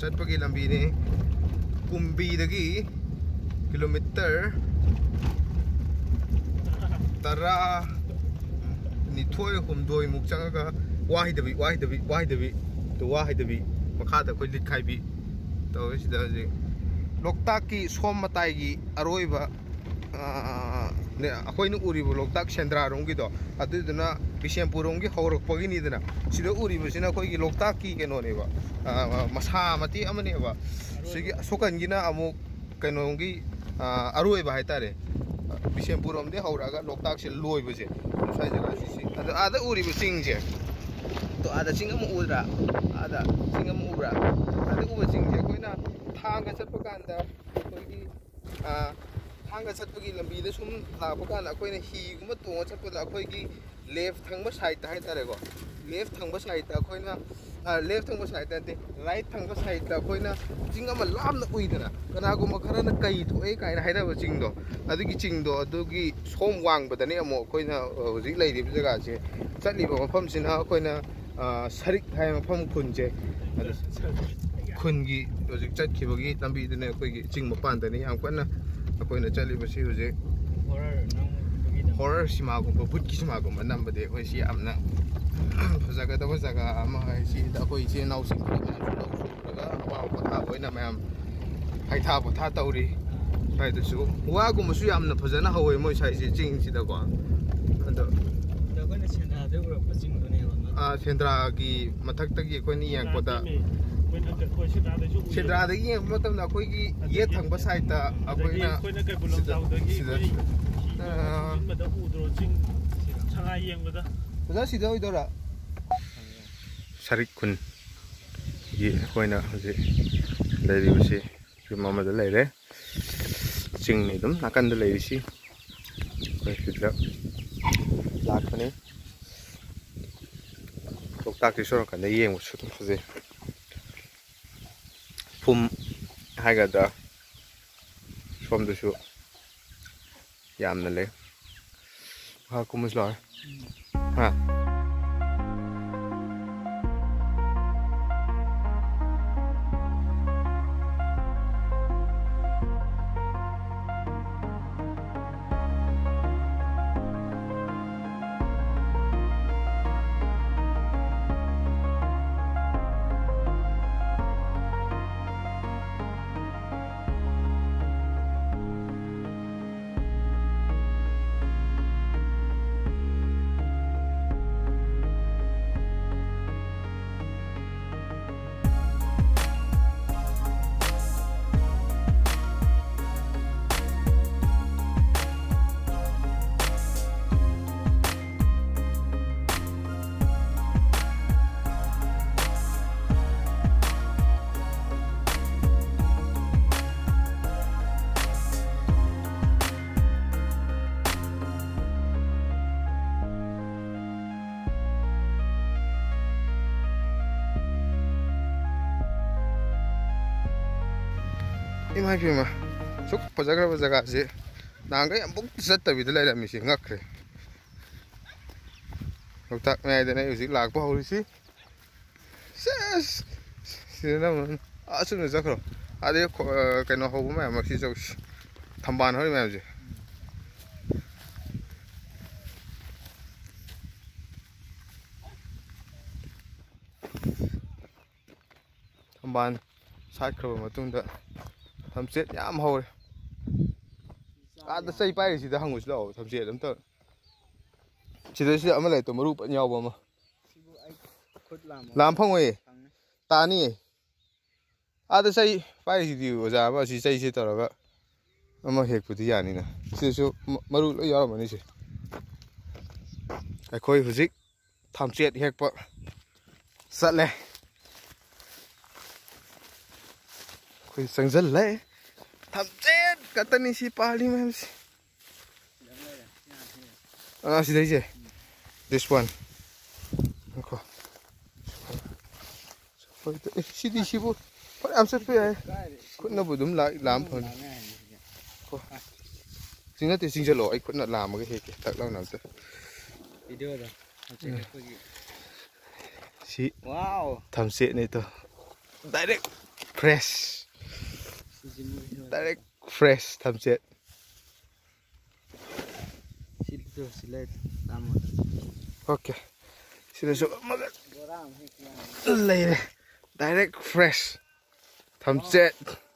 ꯆꯠꯄꯒꯤ ꯂꯝꯕꯤꯅꯤ ꯀꯨꯝꯕꯤꯗꯒꯤ ꯀꯤꯂꯣꯃꯤꯇꯔ ꯇꯔꯥ ꯅꯤꯊꯣꯏ ꯍꯨꯝꯗꯣꯏꯃꯨꯛ ꯆꯪꯉꯒ ꯋꯥꯍꯩꯗꯕꯤ ꯋꯥꯍꯩꯗꯕꯤ ꯋꯥꯍꯩꯗꯕꯤ ꯇꯨ ꯋꯥꯍꯩꯗꯕꯤ ꯃꯈꯥꯗ ꯑꯩꯈꯣꯏ ꯂꯤꯠꯈꯥꯏꯕꯤ ꯇꯧꯋꯦ ꯁꯤꯗ ꯍꯧꯖꯤꯛ ꯂꯣꯛꯇꯥꯛꯀꯤ ꯁꯣꯝ ꯃꯇꯥꯏꯒꯤ ꯑꯔꯣꯏꯕ अखोन उरीब लोकताक सेंद्रारोंगीद बिशेमपुरोंगी हौरपगीनीदना सिद उरीबसीना की लोकताकी कनोनेब मसा मती अमनेब सिगी असोकनगीना अमुक कनोंगी अरोयब है तारे बिशेमपुरोंदे हौरग लोकता से लोयबजे साइ जगह तो आदा सिंग अमु उरा आदा सिंग अमु उब सिंगजे अखोइना था चतक ꯊꯥꯡꯒ ꯆꯠꯄꯒꯤ ꯂꯝꯕꯤꯗ ꯁꯨꯝ ꯂꯥꯛꯄ ꯀꯥꯟꯗ ꯑꯩꯈꯣꯏꯅ ꯍꯤꯒꯨꯝꯕ ꯇꯣꯡꯉ ꯆꯠꯄꯗ ꯑꯩꯈꯣꯏꯒꯤ ꯂꯦꯐ ꯊꯪꯕ ꯁꯥꯏꯗꯇ ꯍꯥꯏꯇꯥꯔꯦꯀꯣ ꯂꯦꯐ ꯊꯪꯕ ꯁꯥꯏꯗꯇ ꯑꯩꯈꯣꯏꯅ ꯂꯦꯐ ꯊꯪꯕ ꯁꯥꯏꯗꯇ ꯅꯠꯇꯦ ꯔꯥꯏꯠ ꯊꯪꯕ ꯁꯥꯏꯗꯇ ꯑꯩꯈꯣꯏꯅ ꯆꯤꯡ ꯑꯃ ꯂꯥꯞꯅ ꯎꯏꯗꯅ ꯀꯅꯥꯒꯨꯝꯕ ꯈꯔꯅ ꯀꯩ ꯊꯣꯛꯑꯦ ꯀꯥꯏꯅ ꯍꯥꯏꯅꯕ ꯆꯤꯡꯗꯣ ꯑꯗꯨꯒꯤ ꯆꯤꯡꯗꯣ ꯑꯗꯨꯒꯤ ꯁꯣꯝ ꯋꯥꯡꯕꯗꯅꯦ ꯑꯃꯨꯛ ꯑꯩꯈꯣꯏꯅ ꯍꯧꯖꯤꯛ ꯂꯩꯔꯤꯕ ꯖꯒꯥꯁꯦ ꯆꯠꯂꯤꯕ ꯃꯐꯝꯁꯤꯅ ꯑꯩꯈꯣꯏꯅ ꯁꯔꯤꯛ ꯍꯥꯏꯕ ꯃꯐꯝ ꯈꯨꯟꯁꯦ ꯈꯨꯟꯒꯤ ꯍꯧꯖꯤꯛ ꯆꯠꯈꯤꯕꯒꯤ ꯂꯝꯕꯤꯗꯨꯅ ꯑꯩꯈꯣꯏꯒꯤ ꯆꯤꯡ ꯃꯄꯥꯟꯗꯅꯤ ꯌꯥꯝ ꯀꯟꯅ ꯑꯩꯈꯣꯏꯅ ꯆꯠꯂꯤꯕꯁꯤ ꯍꯧꯖꯤꯛ ꯍꯣꯔꯔ ꯁꯤꯃꯥꯒꯨꯝꯕ ꯕꯨꯠꯀꯤ ꯁꯤꯃꯥꯒꯨꯝꯕ ꯅꯝꯕꯗꯤ ꯑꯩꯈꯣꯏꯁꯤ ꯌꯥꯝꯅ ꯐꯖꯒꯗꯕ ꯖꯒꯥ ꯑꯃ ꯁꯤꯗ ꯑꯩꯈꯣꯏ ꯏꯆꯤꯜ ꯏꯅꯥꯎꯁꯤꯡ ꯃꯌꯥꯝꯁꯨ ꯂꯧ ꯁꯨꯔꯒ ꯑꯋꯥ ꯄꯣꯊꯥꯕ ꯑꯣꯏꯅ ꯃꯌꯥꯝ ꯍꯩꯊꯥ ꯄꯣꯊꯥ ꯇꯧꯔꯤ ꯁ꯭ꯋꯥꯏꯗꯁꯨ ꯋꯥꯒꯨꯝꯕꯁꯨ ꯌꯥꯝꯅ ꯐꯖꯅ ꯍꯧꯋꯦ ꯃꯣꯏ ꯁ꯭ꯋꯥꯏꯁꯦ ꯆꯤꯡꯁꯤꯗꯀꯣ ꯑꯗꯣ ꯁꯦꯟꯗ꯭ꯔꯥꯒꯤ ꯃꯊꯛꯇꯒꯤ ꯑꯩꯈꯣꯏꯅ ꯌꯦꯡꯉꯛꯄꯗ ꯁꯦꯟꯗ꯭ꯔꯥꯗꯒꯤ ꯌꯦꯡꯕ ꯃꯇꯝꯗ ꯑꯩꯈꯣꯏꯒꯤ ꯌꯦꯠ ꯊꯪꯕ ꯁꯥꯏꯗꯇ ꯑꯩꯈꯣꯏꯅ ꯁꯤꯗ ꯑꯣꯖꯥ ꯁꯤꯗ ꯑꯣꯏꯗꯣꯏꯔꯥ ꯁꯔꯤꯛ ꯈꯨꯟꯒꯤ ꯑꯩꯈꯣꯏꯅ ꯍꯧꯖꯤꯛ ꯂꯩꯔꯤꯕꯁꯤ ꯌꯨꯝ ꯑꯃꯗ ꯂꯩꯔꯦ ꯆꯤꯡꯅꯤ ꯑꯗꯨꯝ ꯅꯥꯀꯟꯗ ꯂꯩꯔꯤꯁꯤ ꯑꯩꯈꯣꯏ ꯁꯤꯗ ꯂꯥꯛꯄꯅꯤ ꯂꯣꯛꯇꯥꯛꯀꯤ ꯁꯣꯔꯣꯛꯀꯥꯟꯗ ꯌꯦꯡꯕꯁꯨ ꯑꯗꯨꯝ ꯐꯖꯩ ꯐꯨꯝ ꯍꯥꯏꯒꯗ꯭ꯔꯥ ꯁꯣꯝꯗꯁꯨ ꯌꯥꯝꯅ ꯂꯩ ꯃꯈꯥ ꯀꯨꯝꯕꯁꯨ ꯂꯥꯛꯑꯦ ꯍꯥ ꯏꯃꯥ ꯏꯄꯦꯝꯃ ꯁꯨꯛ ꯐꯖꯈ꯭ꯔꯕ ꯖꯒꯥꯁꯤ ꯅꯍꯥꯟꯈꯩ ꯑꯃꯨꯛꯇ ꯆꯠꯇꯕꯤꯗ ꯂꯩꯔꯝꯃꯤꯁꯤ ꯉꯛꯈ꯭ꯔꯦ ꯂꯣꯛꯇꯥꯛ ꯃꯌꯥꯏꯗꯅ ꯍꯧꯖꯤꯛ ꯂꯥꯛꯄ ꯍꯧꯔꯤꯁꯤ ꯁꯦꯁ ꯁꯤꯗꯅ ꯑꯥ ꯆꯨꯝꯅ ꯆꯠꯈ꯭ꯔꯣ ꯑꯗꯩ ꯀꯩꯅꯣ ꯍꯧꯕ ꯃꯌꯥꯝ ꯃꯁꯤ ꯆꯧꯁꯤ ꯊꯝꯕꯥꯜ ꯍꯧꯔꯤ ꯃꯌꯥꯝꯁꯦ ꯊꯝꯕꯥꯜ ꯁꯥꯠꯈ꯭ꯔꯕ ꯃꯇꯨꯡꯗ ꯊꯝꯆꯦꯠ ꯌꯥꯝ ꯍꯧꯔꯦ ꯑꯥꯗ ꯆꯩ ꯄꯥꯏꯔꯤꯁꯤꯗ ꯍꯪꯉꯨꯁꯤ ꯂꯥꯛꯑꯣ ꯊꯝꯆꯦꯠ ꯑꯝꯇ ꯁꯤꯗ ꯁꯤꯗ ꯑꯃ ꯂꯩꯇꯣ ꯃꯔꯨ ꯄꯟ ꯌꯥꯎꯕ ꯑꯃ ꯂꯥꯝ ꯐꯪꯉꯣꯏꯌꯦ ꯇꯥꯅꯤꯌꯦ ꯑꯥꯗ ꯆꯩ ꯄꯥꯏꯔꯤꯁꯤꯗꯤ ꯑꯣꯖꯥ ꯑꯃ ꯑꯁꯤ ꯆꯩꯁꯦ ꯇꯧꯔꯒ ꯑꯃ ꯍꯦꯛꯄꯗꯤ ꯌꯥꯅꯤꯅ ꯁꯤꯗꯁꯨ ꯃꯔꯨ ꯂꯣꯏ ꯌꯥꯎꯔꯝꯃꯅꯤ ꯁꯤ ꯑꯩꯈꯣꯏ ꯍꯧꯖꯤꯛ ꯊꯝꯆꯦꯠ ꯍꯦꯛꯄ ꯆꯠꯂꯦ khoi sang dân lệ thảm chết cả tân đi sipa đi mà em si à si đây chứ this one. Ok phải tới si đi si bu phải em sẽ phải ai cũng nó vừa đúng lại làm hơn. Chính ra thì sinh ra lỗ ấy cũng là làm một cái hệ thật lâu nào rồi. Video rồi si wow. Thầm xịn này tôi. Direct press. Direct fresh thamset. Silto silet tamo. Okay. Sila so magat. Later. Direct fresh thamset. Oh.